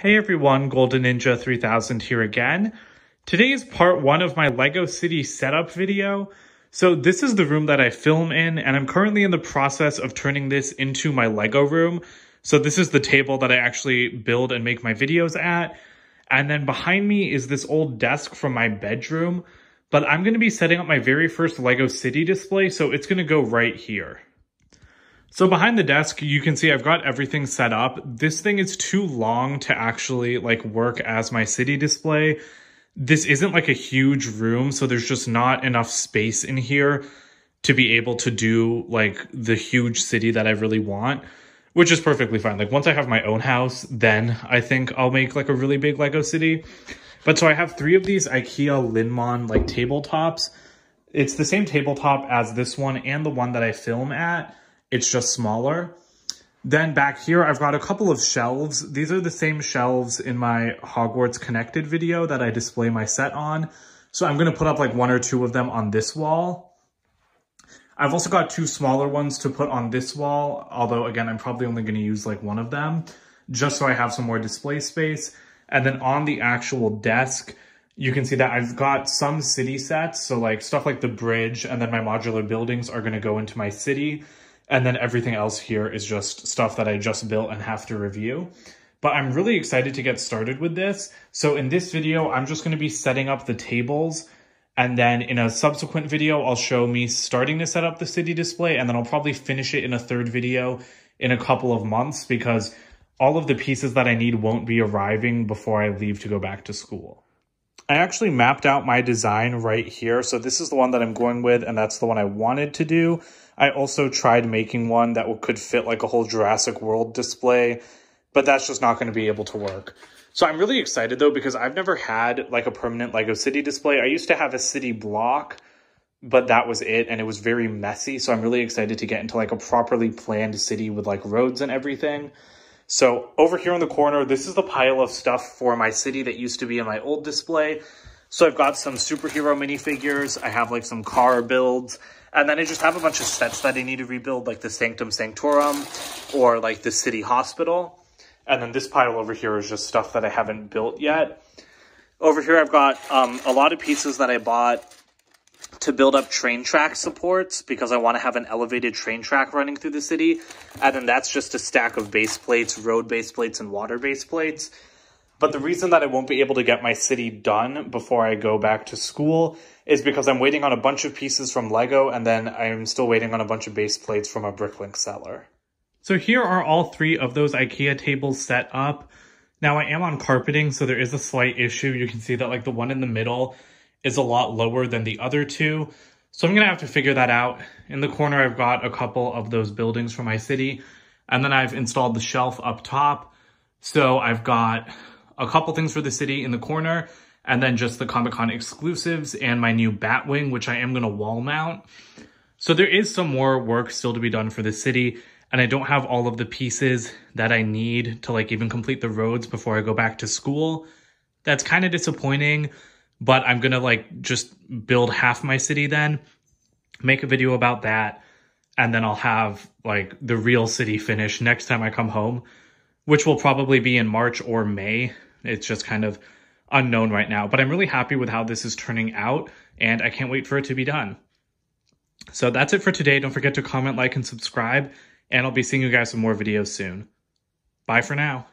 Hey everyone, Golden Ninja 3000 here again. Today is part one of my LEGO City setup video. So this is the room that I film in and I'm currently in the process of turning this into my LEGO room. So this is the table that I actually build and make my videos at. And then behind me is this old desk from my bedroom. But I'm going to be setting up my very first LEGO City display, so it's going to go right here. So behind the desk, you can see I've got everything set up. This thing is too long to actually like work as my city display. This isn't like a huge room, so there's just not enough space in here to be able to do like the huge city that I really want, which is perfectly fine. Like once I have my own house, then I think I'll make like a really big Lego city. But so I have three of these IKEA Linnmon like tabletops. It's the same tabletop as this one and the one that I film at it's just smaller. Then back here, I've got a couple of shelves. These are the same shelves in my Hogwarts Connected video that I display my set on. So I'm to put up like one or two of them on this wall. I've also got two smaller ones to put on this wall, although again, I'm probably only to use like one of them, just so I have some more display space. And then on the actual desk, you can see that I've got some city sets, so like stuff like the bridge and then my modular buildings are to go into my city. And then everything else here is just stuff that I just built and have to review. But I'm really excited to get started with this. So in this video, I'm just going to be setting up the tables. And then in a subsequent video, I'll show me starting to set up the city display. And then I'll probably finish it in a third video in a couple of months because all of the pieces that I need won't be arriving before I leave to go back to school. I actually mapped out my design right here. So this is the one that I'm going with, and that's the one I wanted to do. I also tried making one that could fit like a whole Jurassic World display, but that's just not going to be able to work. So I'm really excited though, because I've never had like a permanent Lego City display. I used to have a city block, but that was it. And it was very messy. So I'm really excited to get into like a properly planned city with like roads and everything. So over here in the corner, this is the pile of stuff for my city that used to be in my old display. So I've got some superhero minifigures. I have like some car builds. And then I just have a bunch of sets that I need to rebuild, like the Sanctum Sanctorum or like the City Hospital. And then this pile over here is just stuff that I haven't built yet. Over here I've got um, a lot of pieces that I bought to build up train track supports because I want to have an elevated train track running through the city. And then that's just a stack of base plates, road base plates, and water base plates. But the reason that I won't be able to get my city done before I go back to school is because I'm waiting on a bunch of pieces from Lego and then I'm still waiting on a bunch of base plates from a Bricklink seller. So here are all three of those IKEA tables set up. Now I am on carpeting, so there is a slight issue. You can see that like the one in the middle is a lot lower than the other two. So I'm going to have to figure that out. In the corner, I've got a couple of those buildings for my city. And then I've installed the shelf up top. So I've got a couple things for the city in the corner and then just the Comic-Con exclusives and my new Batwing, which I am going to wall mount. So there is some more work still to be done for the city and I don't have all of the pieces that I need to like even complete the roads before I go back to school. That's kind of disappointing but I'm going to like just build half my city then, make a video about that, and then I'll have like the real city finished next time I come home, which will probably be in March or May. It's just kind of unknown right now, but I'm really happy with how this is turning out and I can't wait for it to be done. So that's it for today. Don't forget to comment, like, and subscribe, and I'll be seeing you guys with more videos soon. Bye for now.